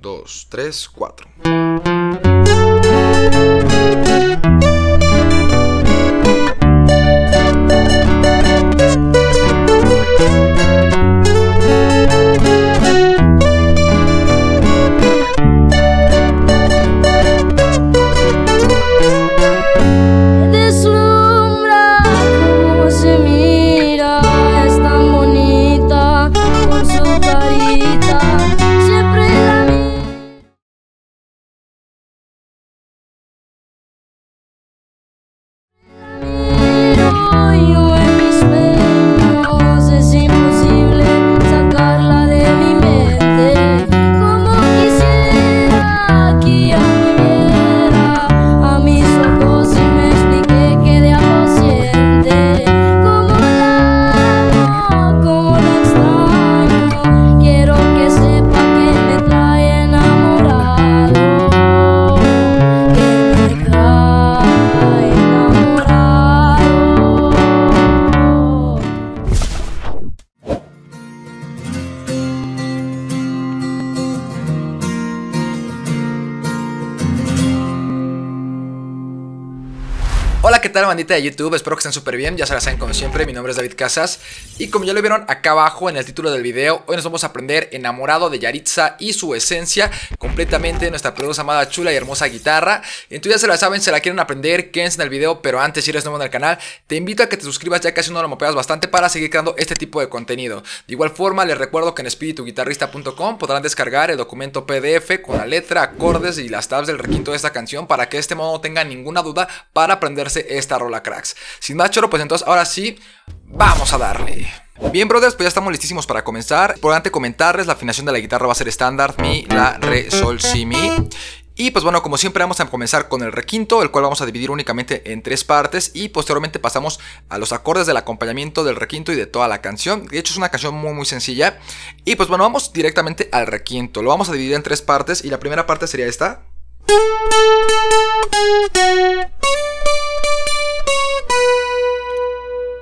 2, 3, 4. Hola, ¿qué tal bandita de YouTube? Espero que estén súper bien, ya se la saben como siempre, mi nombre es David Casas Y como ya lo vieron acá abajo en el título del video Hoy nos vamos a aprender Enamorado de Yaritza y su esencia Completamente de nuestra producción amada chula y hermosa guitarra Entonces ya se la saben, se la quieren aprender, quédense en el video Pero antes si eres nuevo en el canal, te invito a que te suscribas ya que así no lo mopeas bastante Para seguir creando este tipo de contenido De igual forma les recuerdo que en espirituguitarrista.com podrán descargar el documento PDF Con la letra, acordes y las tabs del requinto de esta canción Para que este modo no tenga ninguna duda para aprenderse esta rola cracks. Sin más choro, pues entonces ahora sí, vamos a darle. Bien, brothers, pues ya estamos listísimos para comenzar. Importante comentarles, la afinación de la guitarra va a ser estándar, mi, la, re, sol, si, mi. Y pues bueno, como siempre vamos a comenzar con el requinto, el cual vamos a dividir únicamente en tres partes y posteriormente pasamos a los acordes del acompañamiento del requinto y de toda la canción. De hecho es una canción muy muy sencilla. Y pues bueno, vamos directamente al requinto. Lo vamos a dividir en tres partes y la primera parte sería esta.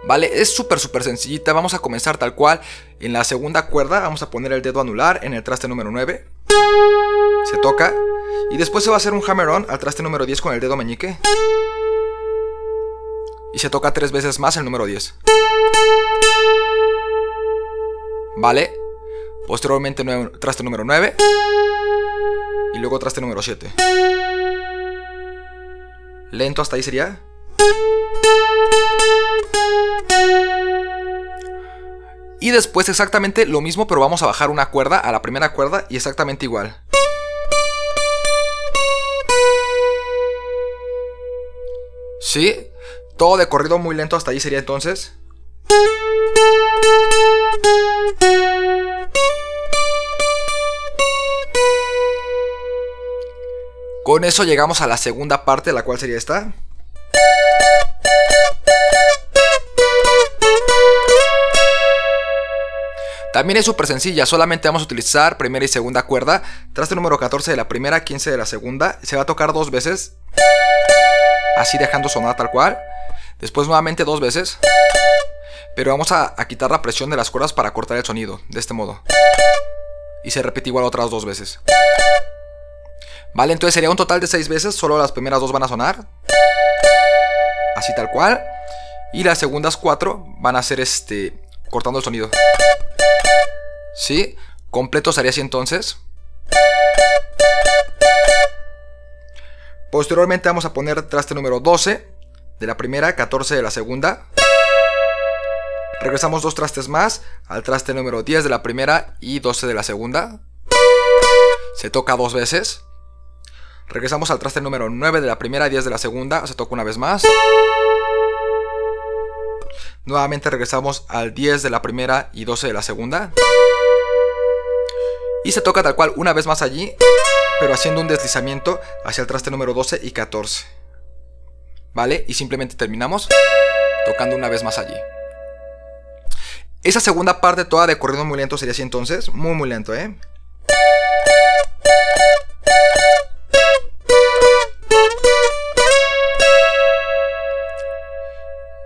Vale, es súper súper sencillita, vamos a comenzar tal cual. En la segunda cuerda vamos a poner el dedo anular en el traste número 9 Se toca. Y después se va a hacer un hammer on al traste número 10 con el dedo meñique. Y se toca tres veces más el número 10 Vale Posteriormente traste número 9 Y luego traste número 7 Lento hasta ahí sería Y después exactamente lo mismo, pero vamos a bajar una cuerda a la primera cuerda y exactamente igual. ¿Sí? Todo de corrido muy lento hasta ahí sería entonces. Con eso llegamos a la segunda parte, la cual sería esta. También es súper sencilla, solamente vamos a utilizar primera y segunda cuerda. Traste número 14 de la primera, 15 de la segunda. Se va a tocar dos veces. Así dejando sonar tal cual. Después nuevamente dos veces. Pero vamos a, quitar la presión de las cuerdas para cortar el sonido, de este modo. Y se repite igual otras dos veces. Vale, entonces sería un total de seis veces, solo las primeras dos van a sonar. Así tal cual. Y las segundas cuatro van a ser este cortando el sonido. ¿Sí? Completo sería así entonces. Posteriormente vamos a poner traste número 12 de la primera, 14 de la segunda. Regresamos dos trastes más al traste número 10 de la primera y 12 de la segunda. Se toca dos veces. Regresamos al traste número 9 de la primera, 10 de la segunda. Se toca una vez más. Nuevamente regresamos al 10 de la primera y 12 de la segunda. Y se toca tal cual una vez más allí, pero haciendo un deslizamiento hacia el traste número 12 y 14. ¿Vale? Y simplemente terminamos tocando una vez más allí. Esa segunda parte toda de corriendo muy lento sería así entonces. Muy muy lento, ¿eh?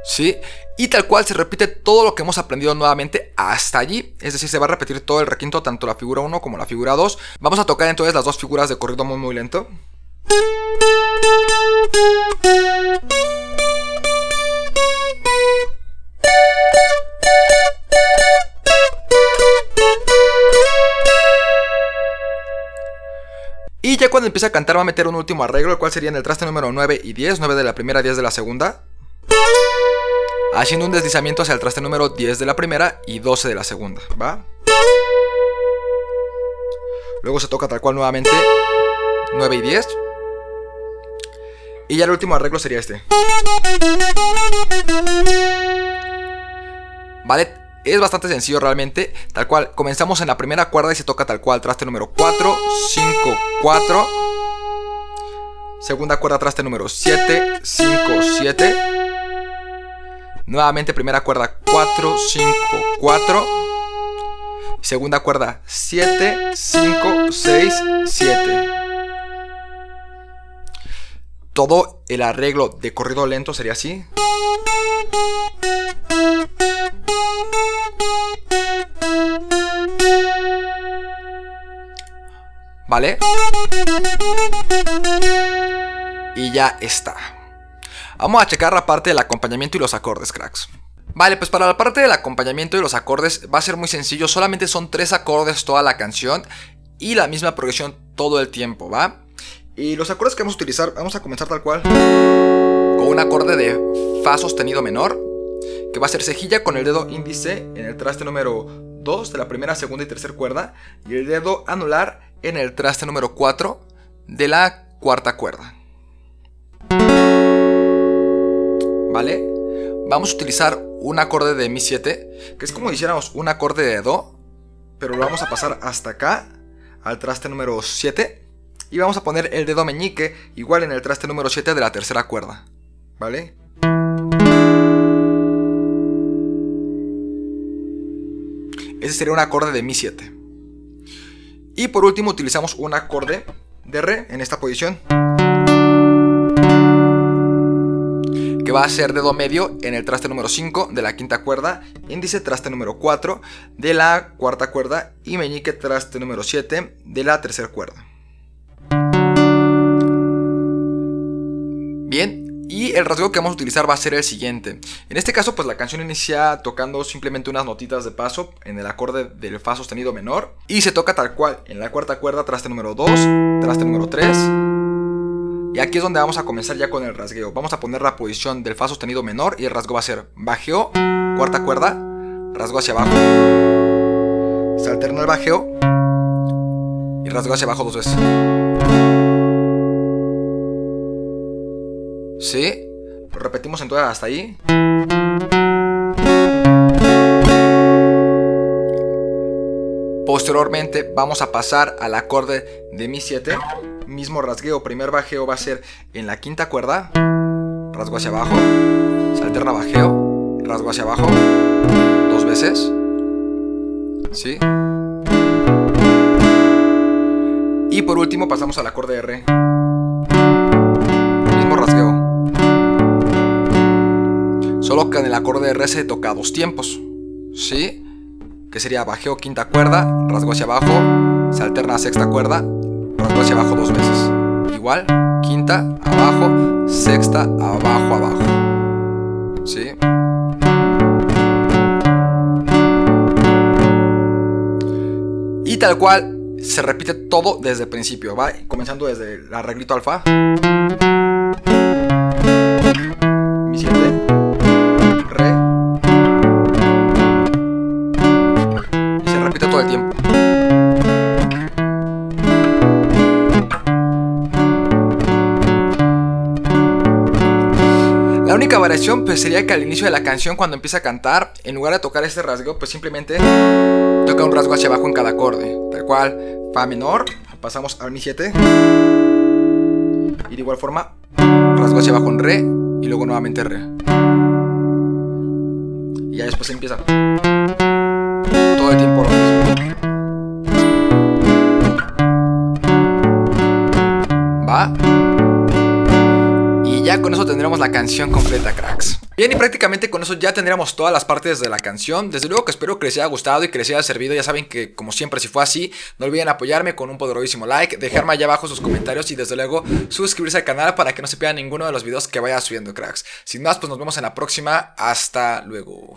¿sí? Y tal cual se repite todo lo que hemos aprendido nuevamente hasta allí. Es decir, se va a repetir todo el requinto, tanto la figura 1 como la figura 2. Vamos a tocar entonces las dos figuras de corrido muy muy lento. Y ya cuando empiece a cantar va a meter un último arreglo, el cual sería en el traste número 9 y 10, 9 de la primera, 10 de la segunda. Haciendo un deslizamiento hacia el traste número 10 de la primera y 12 de la segunda, ¿va? Luego se toca tal cual nuevamente 9 y 10. Y ya el último arreglo sería este. ¿Vale? Es bastante sencillo realmente, tal cual, comenzamos en la primera cuerda y se toca tal cual, traste número 4, 5, 4. Segunda cuerda, traste número 7, 5, 7. Nuevamente primera cuerda, 4, 5, 4. Segunda cuerda, 7, 5, 6, 7. Todo el arreglo de corrido lento sería así. ¿Vale? Y ya está. Vamos a checar la parte del acompañamiento y los acordes, cracks. Vale, pues para la parte del acompañamiento y los acordes va a ser muy sencillo. Solamente son tres acordes toda la canción y la misma progresión todo el tiempo, ¿va? Y los acordes que vamos a utilizar, vamos a comenzar tal cual. Con un acorde de Fa sostenido menor, que va a ser cejilla con el dedo índice en el traste número 2 de la primera, segunda y tercera cuerda, y el dedo anular en el traste número 4 de la cuarta cuerda. ¿Vale? Vamos a utilizar un acorde de Mi 7, que es como dijéramos un acorde de Do, pero lo vamos a pasar hasta acá, al traste número 7, y vamos a poner el dedo meñique igual en el traste número 7 de la tercera cuerda. ¿Vale? Ese sería un acorde de Mi 7. Y por último utilizamos un acorde de Re en esta posición. Va a ser de Do medio en el traste número 5 de la quinta cuerda, índice traste número 4 de la cuarta cuerda y meñique traste número 7 de la tercera cuerda. Bien, y el rasgo que vamos a utilizar va a ser el siguiente. En este caso, pues la canción inicia tocando simplemente unas notitas de paso en el acorde del Fa sostenido menor. Y se toca tal cual, en la cuarta cuerda, traste número 2, traste número 3. Y aquí es donde vamos a comenzar ya con el rasgueo. Vamos a poner la posición del Fa sostenido menor y el rasgo va a ser bajeo, cuarta cuerda, rasgo hacia abajo. Se alterna el bajeo y rasgo hacia abajo dos veces. ¿Sí? Lo repetimos entonces hasta ahí. Posteriormente vamos a pasar al acorde de Mi 7. Mismo rasgueo, primer bajeo va a ser en la quinta cuerda. Rasgo hacia abajo. Se alterna bajeo. Rasgo hacia abajo. Dos veces. ¿Sí? Y por último pasamos al acorde de Re. Mismo rasgueo. Solo que en el acorde de Re se toca dos tiempos. ¿Sí? Que sería bajeo quinta cuerda, rasgo hacia abajo, se alterna sexta cuerda, hacia abajo dos veces. Igual, quinta, abajo, sexta, abajo, abajo. ¿Sí? Y tal cual se repite todo desde el principio, ¿va? Comenzando desde el arreglito alfa. Mi 7. Re. Y se repite todo el tiempo. Única variación pues sería que al inicio de la canción cuando empieza a cantar, en lugar de tocar este rasgo, pues simplemente toca un rasgo hacia abajo en cada acorde. Tal cual, Fa menor, pasamos al Mi 7. Y de igual forma, rasgo hacia abajo en Re y luego nuevamente Re. Y ya después empieza. Todo el tiempo lo mismo. Va. Ya con eso tendremos la canción completa, cracks. Bien, y prácticamente con eso ya tendríamos todas las partes de la canción. Desde luego que espero que les haya gustado y que les haya servido. Ya saben que, como siempre, si fue así, no olviden apoyarme con un poderosísimo like, dejarme allá abajo sus comentarios y desde luego suscribirse al canal para que no se pierdan ninguno de los videos que vaya subiendo, cracks. Sin más, pues nos vemos en la próxima. Hasta luego.